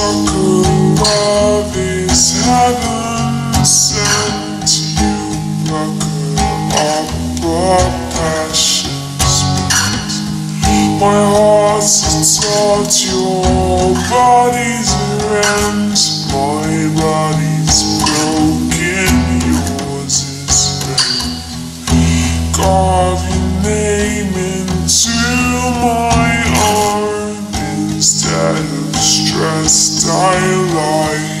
buckle love this heaven sent you. Buckle up our passions My heart's a torch, your body's a rent. die.